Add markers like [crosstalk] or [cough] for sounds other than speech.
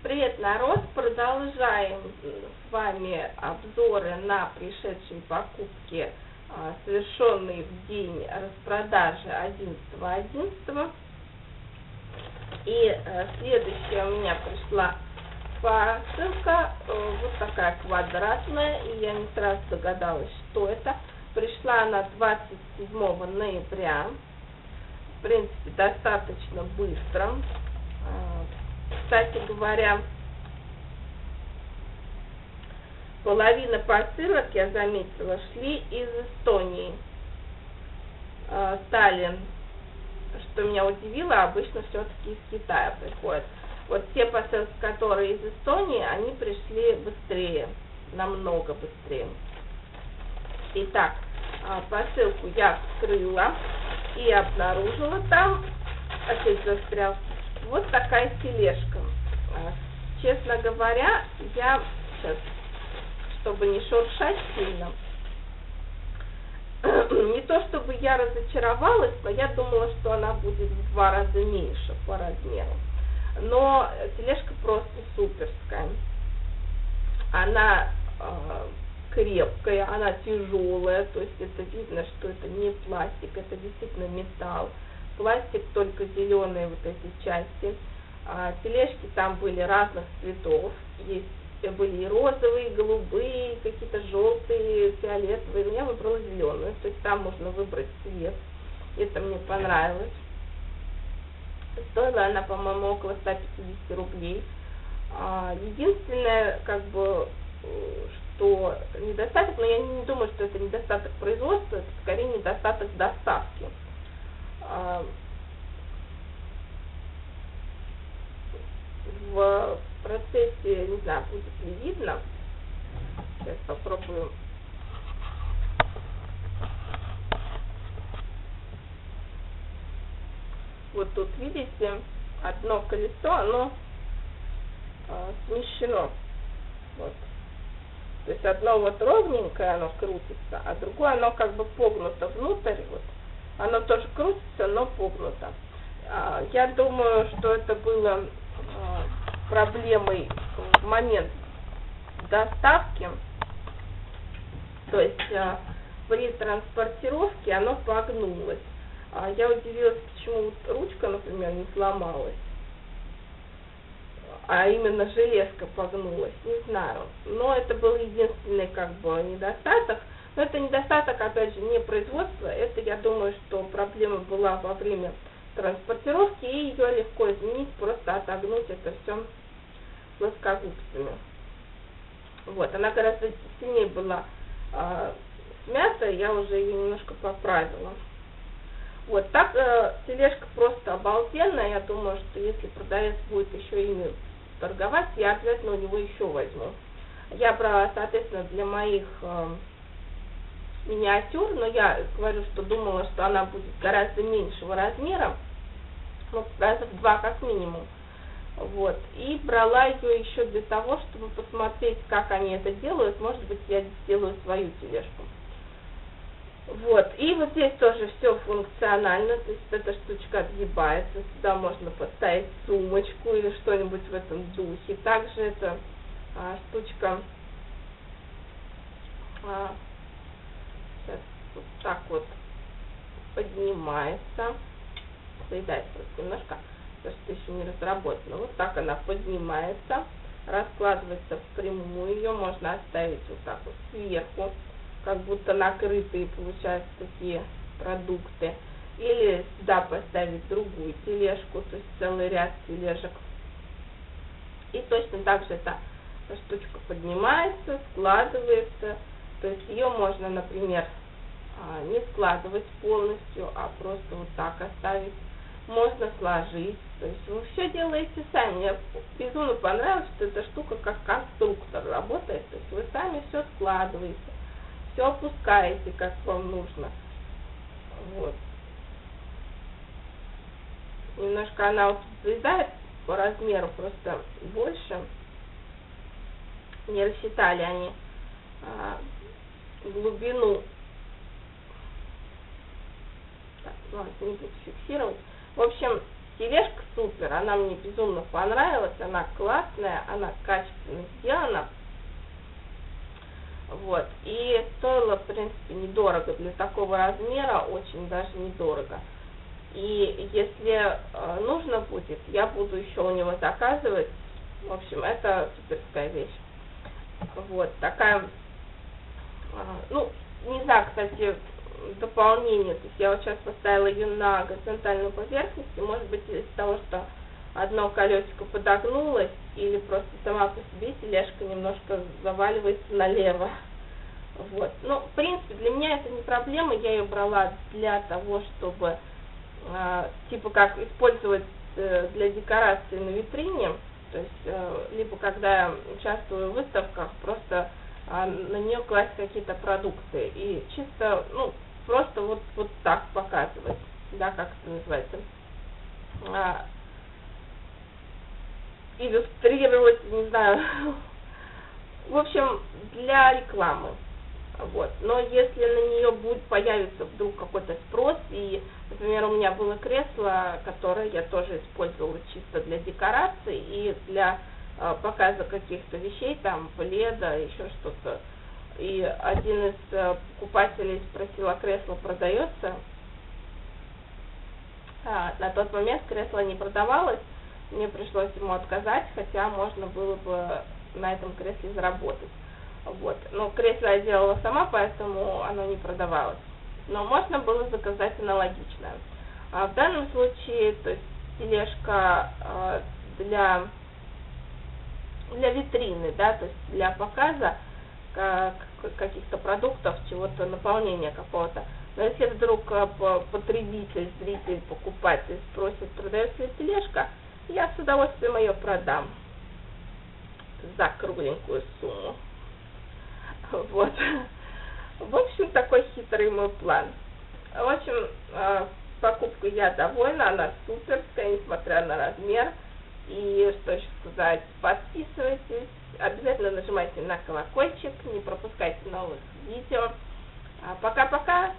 Привет, народ! Продолжаем с вами обзоры на пришедшие покупки, а, совершенные в день распродажи 11.11. .11. И э, следующая у меня пришла посылка, э, вот такая квадратная, и я не сразу догадалась, что это. Пришла она 27 ноября, в принципе, достаточно быстро. Кстати говоря, половина посылок, я заметила, шли из Эстонии. А, Сталин, что меня удивило, обычно все-таки из Китая приходят. Вот те посылки, которые из Эстонии, они пришли быстрее, намного быстрее. Итак, а, посылку я вскрыла и обнаружила там, опять застрял, вот такая тележка. А, честно говоря, я сейчас, чтобы не шуршать сильно, [clears throat] не то чтобы я разочаровалась, но я думала, что она будет в два раза меньше по размеру. Но тележка просто суперская. Она э, крепкая, она тяжелая, то есть это видно, что это не пластик, это действительно металл пластик только зеленые вот эти части. А, тележки там были разных цветов, есть были и розовые, и голубые, какие-то желтые, фиолетовые. Я выбрала зеленую, то есть там можно выбрать цвет. Это мне понравилось. Стоила она, по-моему, около 150 рублей. А, единственное, как бы, что недостаток, но я не думаю, что это недостаток производства, это скорее недостаток доставки в процессе, не знаю, будет ли видно, сейчас попробую. Вот тут видите одно колесо оно а, смещено. Вот. То есть одно вот ровненькое оно крутится а другое оно как бы погнуто внутрь вот оно тоже крутится, но погнуто. А, я думаю, что это было а, проблемой в момент доставки, то есть а, при транспортировке оно погнулось. Я удивилась, почему ручка, например, не сломалась, а именно железка погнулась, не знаю. Но это был единственный как бы недостаток – но это недостаток, опять же, не производства, это, я думаю, что проблема была во время транспортировки, и ее легко изменить, просто отогнуть это все плоскогубцами. Вот, она гораздо сильнее была э, смята, я уже ее немножко поправила. Вот, так э, тележка просто обалденная, я думаю, что если продавец будет еще ими торговать, я обязательно у него еще возьму. Я брала, соответственно, для моих э, миниатюр, но я говорю, что думала, что она будет гораздо меньшего размера, ну, раза в два как минимум. Вот. И брала ее еще для того, чтобы посмотреть, как они это делают. Может быть, я сделаю свою тележку. Вот. И вот здесь тоже все функционально. То есть эта штучка отгибается. Сюда можно поставить сумочку или что-нибудь в этом духе. Также эта а, штучка а, вот так вот поднимается. Доедается вот немножко, потому что еще не разработано. Вот так она поднимается, раскладывается в прямую. Ее можно оставить вот так вот сверху, как будто накрытые получаются такие продукты. Или сюда поставить другую тележку, то есть целый ряд тележек. И точно так же эта штучка поднимается, складывается. То есть ее можно, например, не складывать полностью, а просто вот так оставить. Можно сложить. То есть вы все делаете сами. Мне безумно понравилось, что эта штука как конструктор работает. То есть вы сами все складываете, все опускаете, как вам нужно. Вот. Немножко она вот по размеру просто больше. Не рассчитали они а, глубину ладно, не буду фиксировать. В общем, тележка супер, она мне безумно понравилась, она классная, она качественно сделана. Вот. И стоило, в принципе, недорого для такого размера, очень даже недорого. И если э, нужно будет, я буду еще у него заказывать. В общем, это суперская вещь. Вот, такая, э, ну, не знаю, кстати, дополнение. То есть я вот сейчас поставила ее на горизонтальную поверхность, и может быть из-за того, что одно колесико подогнулось, или просто сама по себе тележка немножко заваливается налево. Вот. Ну, в принципе, для меня это не проблема, я ее брала для того, чтобы э, типа как использовать э, для декорации на витрине, то есть э, либо когда я участвую в выставках, просто э, на нее класть какие-то продукты и чисто, ну, просто вот, вот так показывать, да, как это называется, а, иллюстрировать, не знаю, [laughs] в общем, для рекламы. Вот. Но если на нее будет появиться вдруг какой-то спрос, и, например, у меня было кресло, которое я тоже использовала чисто для декорации и для э, показа каких-то вещей, там, пледа, еще что-то, и один из э, покупателей спросил, а кресло продается. А, на тот момент кресло не продавалось, мне пришлось ему отказать, хотя можно было бы на этом кресле заработать. Вот. Но кресло я делала сама, поэтому оно не продавалось. Но можно было заказать аналогичное. А в данном случае, то есть тележка э, для, для витрины, да, то есть для показа, каких-то продуктов, чего-то, наполнения какого-то. Но если вдруг э, потребитель, зритель, покупатель спросит, продается ли тележка, я с удовольствием ее продам за кругленькую сумму. [laughs] Вот. В общем, такой хитрый мой план. В общем, э, покупкой я довольна, она суперская, несмотря на размер. И что еще сказать, подписывайтесь, обязательно нажимайте на колокольчик, не пропускайте новых видео. А пока-пока!